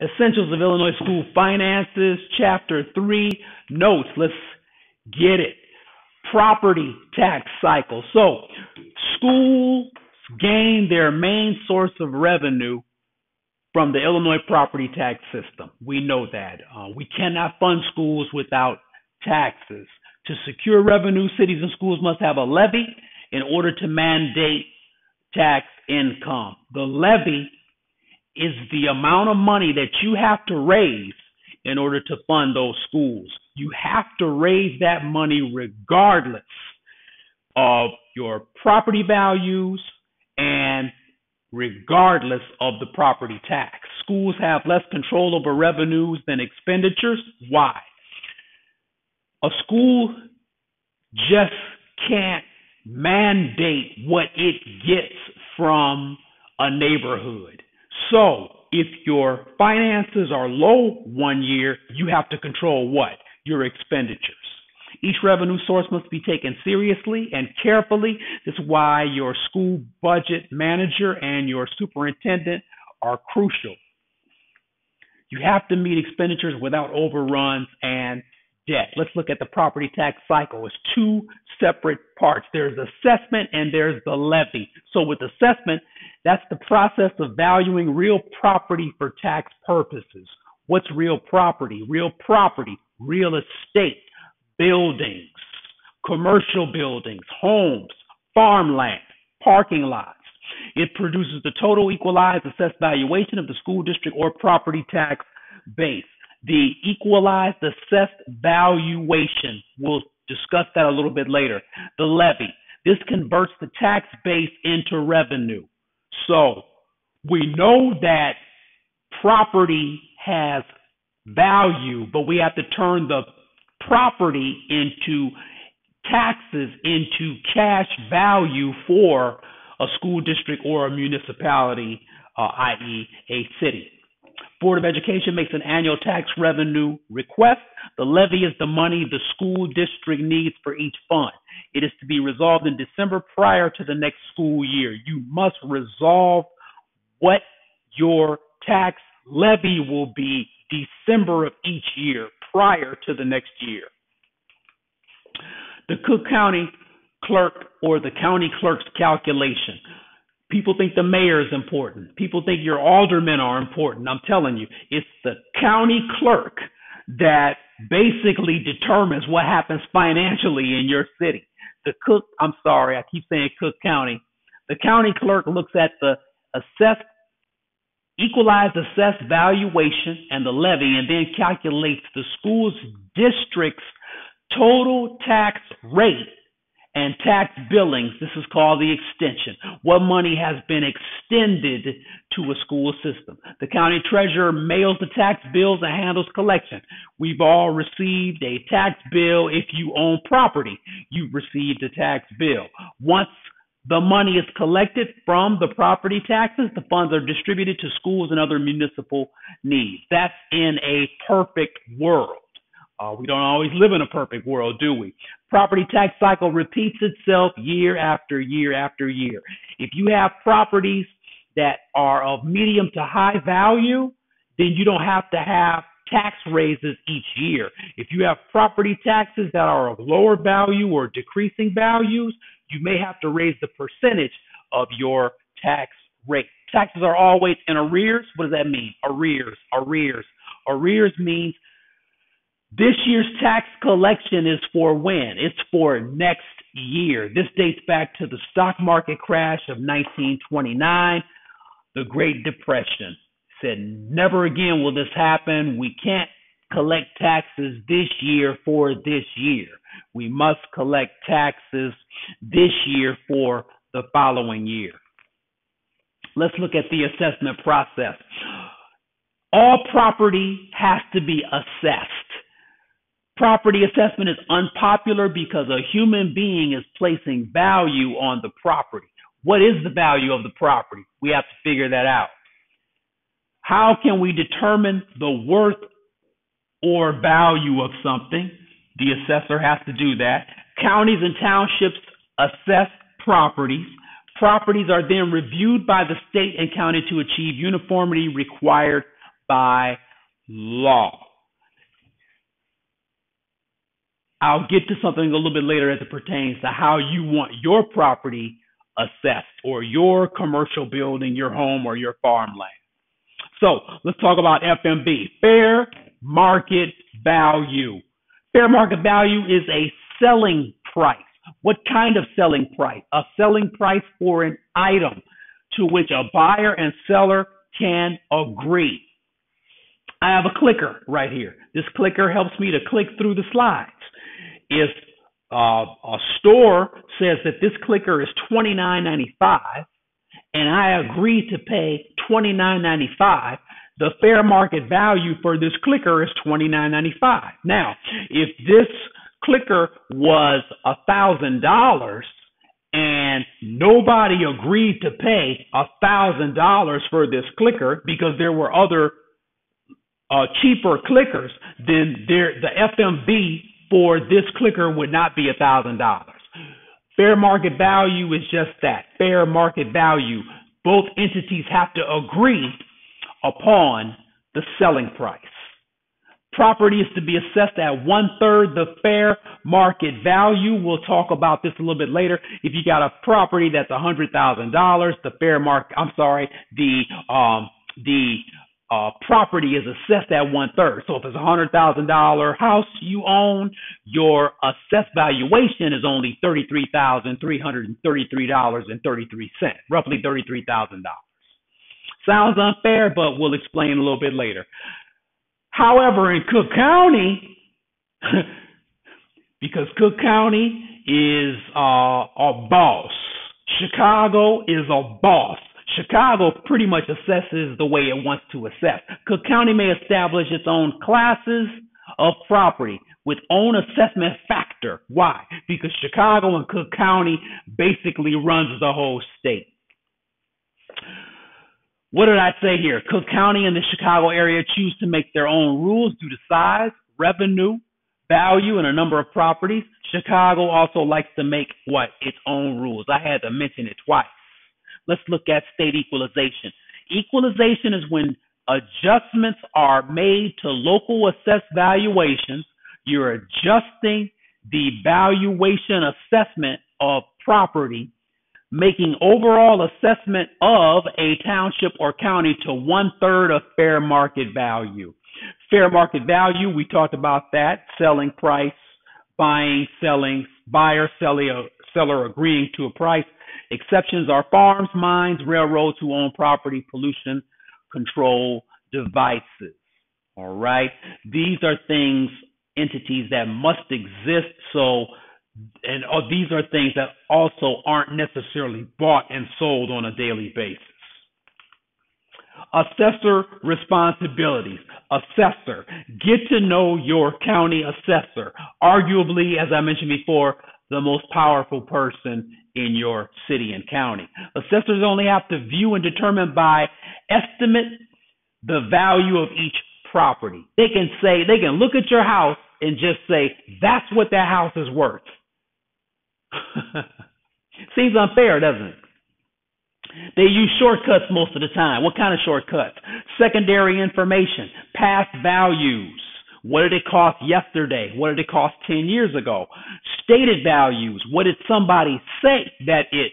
Essentials of Illinois School Finances, Chapter 3, Notes. Let's get it. Property tax cycle. So, schools gain their main source of revenue from the Illinois property tax system. We know that. Uh, we cannot fund schools without taxes. To secure revenue, cities and schools must have a levy in order to mandate tax income. The levy is the amount of money that you have to raise in order to fund those schools. You have to raise that money regardless of your property values and regardless of the property tax. Schools have less control over revenues than expenditures. Why? A school just can't mandate what it gets from a neighborhood. So, if your finances are low one year, you have to control what? Your expenditures. Each revenue source must be taken seriously and carefully. This is why your school budget manager and your superintendent are crucial. You have to meet expenditures without overruns and debt. Let's look at the property tax cycle. It's two separate parts. There's assessment and there's the levy. So with assessment, that's the process of valuing real property for tax purposes. What's real property? Real property, real estate, buildings, commercial buildings, homes, farmland, parking lots. It produces the total equalized assessed valuation of the school district or property tax base. The equalized assessed valuation, we'll discuss that a little bit later. The levy, this converts the tax base into revenue. So we know that property has value, but we have to turn the property into taxes into cash value for a school district or a municipality, uh, i.e., a city. Board of Education makes an annual tax revenue request. The levy is the money the school district needs for each fund. It is to be resolved in December prior to the next school year. You must resolve what your tax levy will be December of each year prior to the next year. The Cook County clerk or the county clerk's calculation. People think the mayor is important. People think your aldermen are important. I'm telling you, it's the county clerk that basically determines what happens financially in your city. The Cook, I'm sorry, I keep saying Cook County. The county clerk looks at the assessed, equalized assessed valuation and the levy and then calculates the school's district's total tax rate and tax billings. This is called the extension. What money has been extended to a school system. The county treasurer mails the tax bills and handles collection. We've all received a tax bill. If you own property, you've received a tax bill. Once the money is collected from the property taxes. The funds are distributed to schools and other municipal needs. That's in a perfect world. Uh, we don't always live in a perfect world, do we? Property tax cycle repeats itself year after year after year. If you have properties that are of medium to high value, then you don't have to have tax raises each year. If you have property taxes that are of lower value or decreasing values, you may have to raise the percentage of your tax rate. Taxes are always in arrears. What does that mean? Arrears, arrears. Arrears means this year's tax collection is for when? It's for next year. This dates back to the stock market crash of 1929, the Great Depression. Said, never again will this happen. We can't collect taxes this year for this year. We must collect taxes this year for the following year. Let's look at the assessment process. All property has to be assessed property assessment is unpopular because a human being is placing value on the property. What is the value of the property? We have to figure that out. How can we determine the worth or value of something? The assessor has to do that. Counties and townships assess properties. Properties are then reviewed by the state and county to achieve uniformity required by law. I'll get to something a little bit later as it pertains to how you want your property assessed or your commercial building, your home, or your farmland. So let's talk about FMV fair market value. Fair market value is a selling price. What kind of selling price? A selling price for an item to which a buyer and seller can agree. I have a clicker right here. This clicker helps me to click through the slides. If uh, a store says that this clicker is $29.95 and I agree to pay $29.95, the fair market value for this clicker is $29.95. Now, if this clicker was a thousand dollars and nobody agreed to pay a thousand dollars for this clicker because there were other uh, cheaper clickers, then there the FMV for this clicker would not be a thousand dollars. Fair market value is just that fair market value. Both entities have to agree upon the selling price. Property is to be assessed at one third the fair market value. We'll talk about this a little bit later. If you got a property that's a hundred thousand dollars, the fair market, I'm sorry, the um, the uh, property is assessed at one third. So if it's a hundred thousand dollar house you own, your assessed valuation is only thirty three thousand three hundred and thirty three dollars and thirty three cents, roughly thirty three thousand dollars. Sounds unfair, but we'll explain a little bit later. However, in Cook County, because Cook County is uh, a boss, Chicago is a boss. Chicago pretty much assesses the way it wants to assess. Cook County may establish its own classes of property with own assessment factor. Why? Because Chicago and Cook County basically runs the whole state. What did I say here? Cook County and the Chicago area choose to make their own rules due to size, revenue, value, and a number of properties. Chicago also likes to make what? Its own rules. I had to mention it twice. Let's look at state equalization. Equalization is when adjustments are made to local assessed valuations. You're adjusting the valuation assessment of property, making overall assessment of a township or county to one third of fair market value. Fair market value, we talked about that, selling price, buying, selling, buyer, seller, seller agreeing to a price. Exceptions are farms, mines, railroads who own property, pollution control devices. All right. These are things, entities that must exist. So, and uh, these are things that also aren't necessarily bought and sold on a daily basis. Assessor responsibilities. Assessor. Get to know your county assessor. Arguably, as I mentioned before, the most powerful person in your city and county. Assessors only have to view and determine by estimate the value of each property. They can say, they can look at your house and just say, that's what that house is worth. Seems unfair, doesn't it? They use shortcuts most of the time. What kind of shortcuts? Secondary information, past values, what did it cost yesterday? What did it cost 10 years ago? Stated values. What did somebody say that it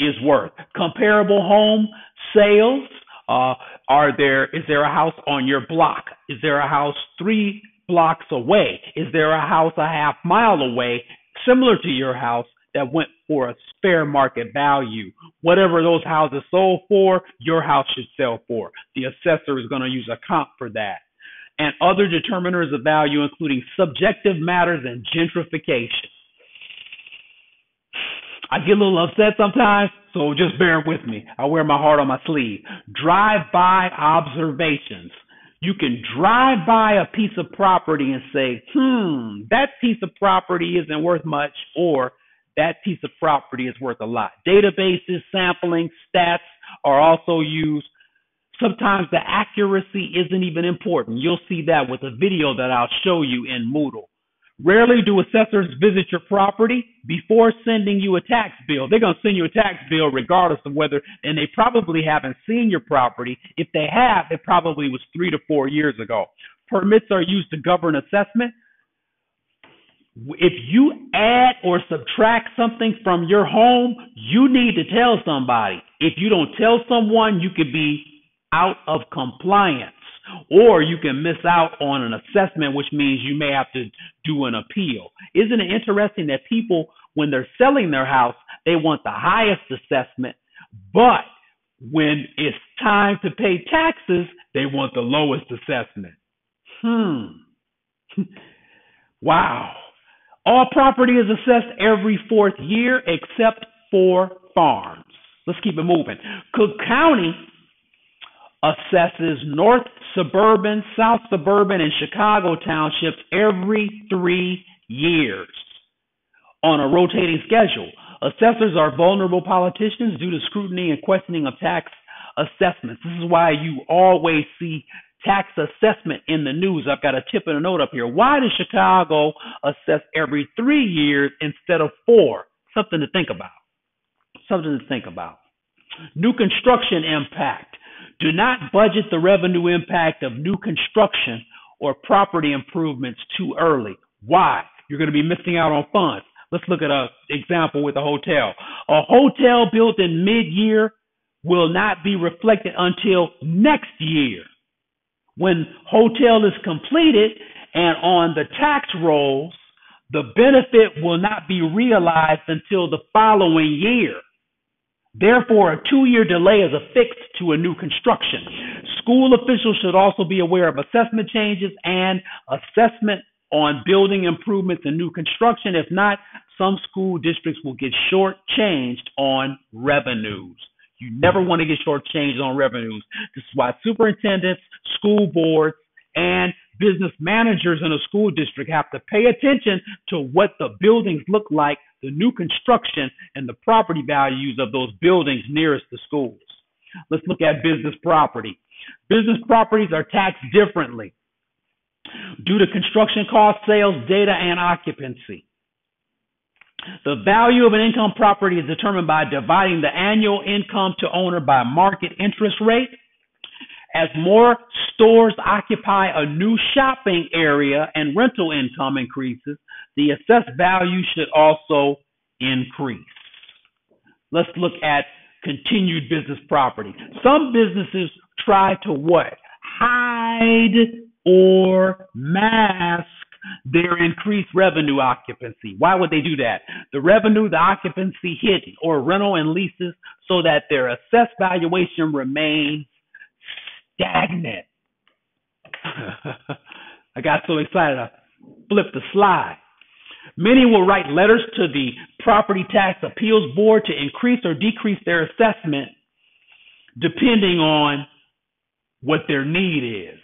is worth? Comparable home sales. Uh, are there, is there a house on your block? Is there a house three blocks away? Is there a house a half mile away similar to your house that went for a fair market value? Whatever those houses sold for, your house should sell for. The assessor is going to use a comp for that and other determiners of value, including subjective matters and gentrification. I get a little upset sometimes, so just bear with me. I wear my heart on my sleeve. Drive by observations. You can drive by a piece of property and say, hmm, that piece of property isn't worth much, or that piece of property is worth a lot. Databases, sampling, stats are also used Sometimes the accuracy isn't even important. You'll see that with a video that I'll show you in Moodle. Rarely do assessors visit your property before sending you a tax bill. They're going to send you a tax bill regardless of whether, and they probably haven't seen your property. If they have, it probably was three to four years ago. Permits are used to govern assessment. If you add or subtract something from your home, you need to tell somebody. If you don't tell someone, you could be out of compliance or you can miss out on an assessment, which means you may have to do an appeal. Isn't it interesting that people, when they're selling their house, they want the highest assessment, but when it's time to pay taxes, they want the lowest assessment. Hmm. wow. All property is assessed every fourth year except for farms. Let's keep it moving. Cook County assesses North Suburban, South Suburban, and Chicago townships every three years on a rotating schedule. Assessors are vulnerable politicians due to scrutiny and questioning of tax assessments. This is why you always see tax assessment in the news. I've got a tip and a note up here. Why does Chicago assess every three years instead of four? Something to think about. Something to think about. New construction impact. Do not budget the revenue impact of new construction or property improvements too early. Why? You're going to be missing out on funds. Let's look at an example with a hotel. A hotel built in mid year will not be reflected until next year. When hotel is completed and on the tax rolls, the benefit will not be realized until the following year. Therefore, a two year delay is affixed to a new construction. School officials should also be aware of assessment changes and assessment on building improvements and new construction. If not, some school districts will get shortchanged on revenues. You never want to get shortchanged on revenues. This is why superintendents, school boards, and business managers in a school district have to pay attention to what the buildings look like, the new construction, and the property values of those buildings nearest the schools. Let's look at business property. Business properties are taxed differently due to construction cost, sales, data, and occupancy. The value of an income property is determined by dividing the annual income to owner by market interest rate as more stores occupy a new shopping area and rental income increases, the assessed value should also increase. Let's look at continued business property. Some businesses try to what? Hide or mask their increased revenue occupancy. Why would they do that? The revenue, the occupancy hidden, or rental and leases, so that their assessed valuation remains stagnant. I got so excited I flipped the slide. Many will write letters to the Property Tax Appeals Board to increase or decrease their assessment depending on what their need is.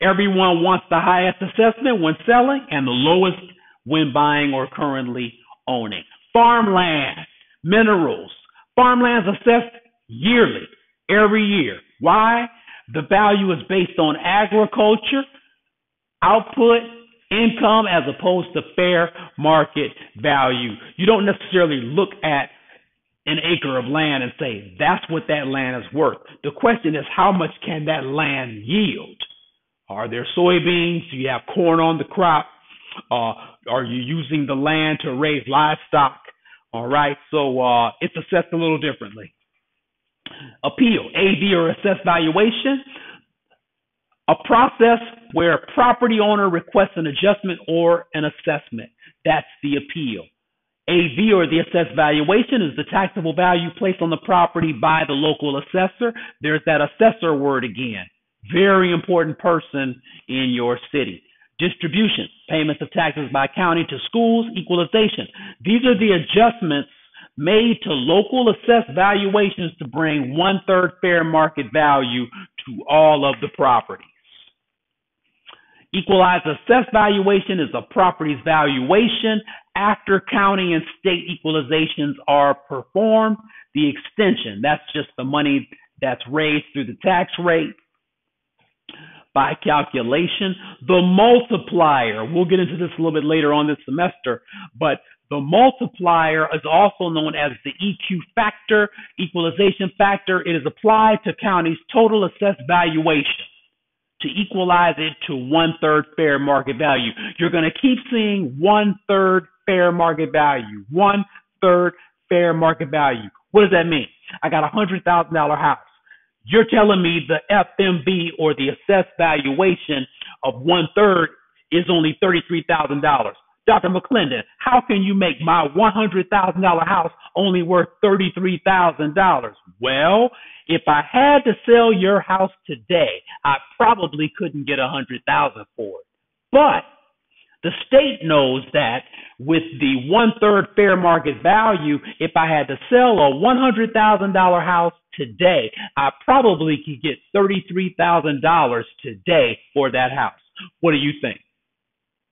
Everyone wants the highest assessment when selling and the lowest when buying or currently owning. Farmland, minerals. Farmland's assessed yearly, every year. Why? The value is based on agriculture, output, income, as opposed to fair market value. You don't necessarily look at an acre of land and say, that's what that land is worth. The question is, how much can that land yield? Are there soybeans? Do you have corn on the crop? Uh, are you using the land to raise livestock? All right, so uh, it's assessed a little differently. Appeal, AV or assessed valuation, a process where a property owner requests an adjustment or an assessment. That's the appeal. AV or the assessed valuation is the taxable value placed on the property by the local assessor. There's that assessor word again. Very important person in your city. Distribution, payments of taxes by county to schools, equalization. These are the adjustments made to local assessed valuations to bring one third fair market value to all of the properties. Equalized assessed valuation is a property's valuation after county and state equalizations are performed. The extension, that's just the money that's raised through the tax rate. By calculation. The multiplier, we'll get into this a little bit later on this semester, but the multiplier is also known as the EQ factor, equalization factor. It is applied to counties' total assessed valuation to equalize it to one third fair market value. You're going to keep seeing one third fair market value, one third fair market value. What does that mean? I got a hundred thousand dollar house. You're telling me the FMV or the assessed valuation of one third is only thirty three thousand dollars. Dr. McClendon, how can you make my $100,000 house only worth $33,000? Well, if I had to sell your house today, I probably couldn't get a 100,000 for it. But the state knows that with the one third fair market value, if I had to sell a $100,000 house today, I probably could get $33,000 today for that house. What do you think?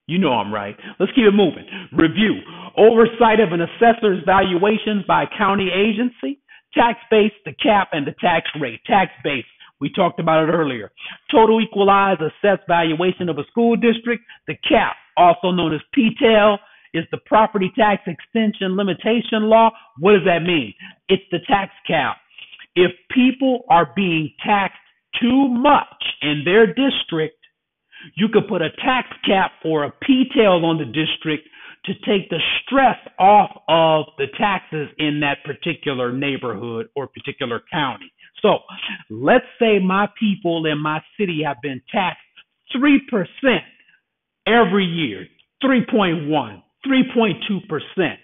You know I'm right. Let's keep it moving. Review. Oversight of an assessor's valuations by county agency. Tax base, the cap, and the tax rate. Tax base. We talked about it earlier. Total equalized assessed valuation of a school district. The cap, also known as PTEL, is the property tax extension limitation law. What does that mean? It's the tax cap. If people are being taxed too much in their district, you could put a tax cap or a PTEL on the district to take the stress off of the taxes in that particular neighborhood or particular county. So let's say my people in my city have been taxed 3% every year, 3.1, 3.2%.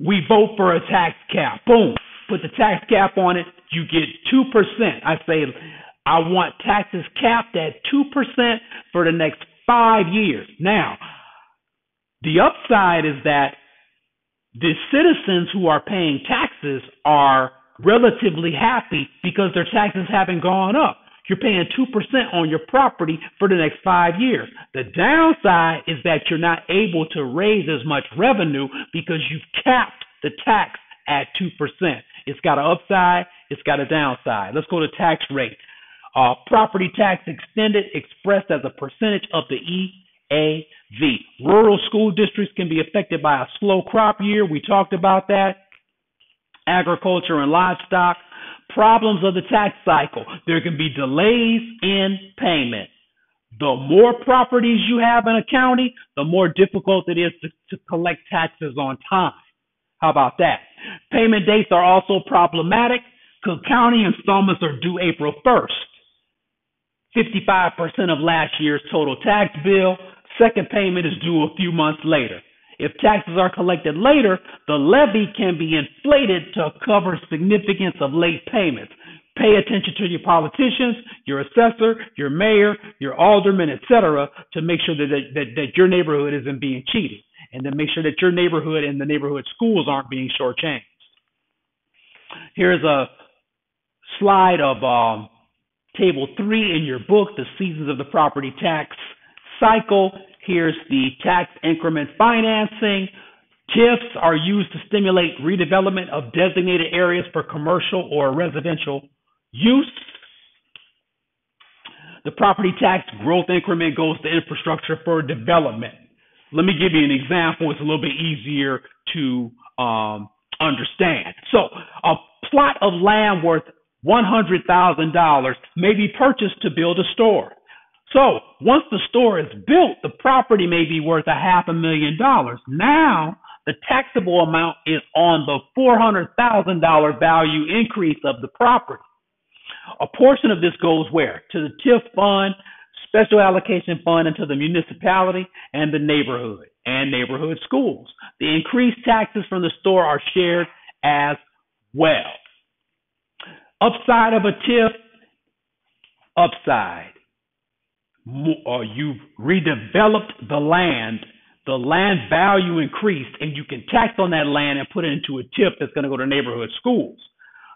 We vote for a tax cap. Boom. Put the tax cap on it. You get 2%. I say I want taxes capped at 2% for the next five years. Now, the upside is that the citizens who are paying taxes are relatively happy because their taxes haven't gone up. You're paying 2% on your property for the next five years. The downside is that you're not able to raise as much revenue because you've capped the tax at 2%. It's got an upside, it's got a downside. Let's go to tax rate. Uh, property tax extended expressed as a percentage of the EAV. Rural school districts can be affected by a slow crop year. We talked about that. Agriculture and livestock. Problems of the tax cycle. There can be delays in payment. The more properties you have in a county, the more difficult it is to, to collect taxes on time. How about that? Payment dates are also problematic because county installments are due April 1st. 55% of last year's total tax bill. Second payment is due a few months later. If taxes are collected later, the levy can be inflated to cover significance of late payments. Pay attention to your politicians, your assessor, your mayor, your alderman, etc., to make sure that, that, that your neighborhood isn't being cheated. And then make sure that your neighborhood and the neighborhood schools aren't being shortchanged. Here's a slide of um, Table 3 in your book, The Seasons of the Property Tax Cycle. Here's the tax increment financing. TIFs are used to stimulate redevelopment of designated areas for commercial or residential use. The property tax growth increment goes to infrastructure for development. Let me give you an example. It's a little bit easier to um, understand. So, a plot of land worth $100,000 may be purchased to build a store. So once the store is built, the property may be worth a half a million dollars. Now the taxable amount is on the $400,000 value increase of the property. A portion of this goes where? To the TIF fund, special allocation fund, and to the municipality and the neighborhood and neighborhood schools. The increased taxes from the store are shared as well. Upside of a TIF, upside. Or uh, you've redeveloped the land, the land value increased, and you can tax on that land and put it into a TIF that's going to go to neighborhood schools.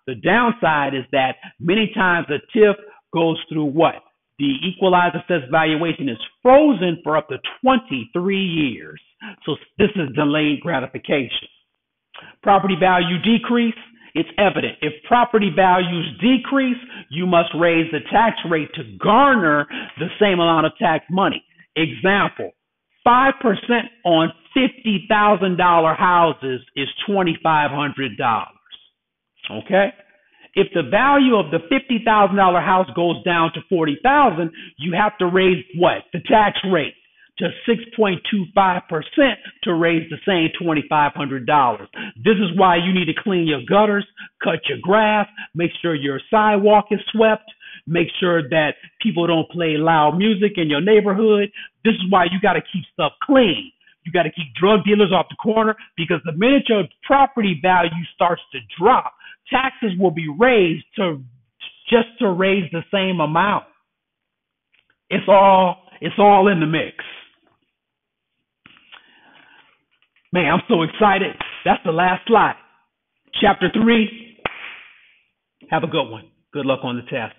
The downside is that many times the TIF goes through what? The equalized assessed valuation is frozen for up to 23 years. So this is delayed gratification. Property value decrease it's evident. If property values decrease, you must raise the tax rate to garner the same amount of tax money. Example, 5% on $50,000 houses is $2,500. Okay? If the value of the $50,000 house goes down to 40,000, you have to raise what? The tax rate to 6.25% to raise the same $2,500. This is why you need to clean your gutters, cut your grass, make sure your sidewalk is swept, make sure that people don't play loud music in your neighborhood. This is why you got to keep stuff clean. You got to keep drug dealers off the corner because the minute your property value starts to drop, taxes will be raised to just to raise the same amount. It's all it's all in the mix. Man, I'm so excited. That's the last slide. Chapter 3. Have a good one. Good luck on the test.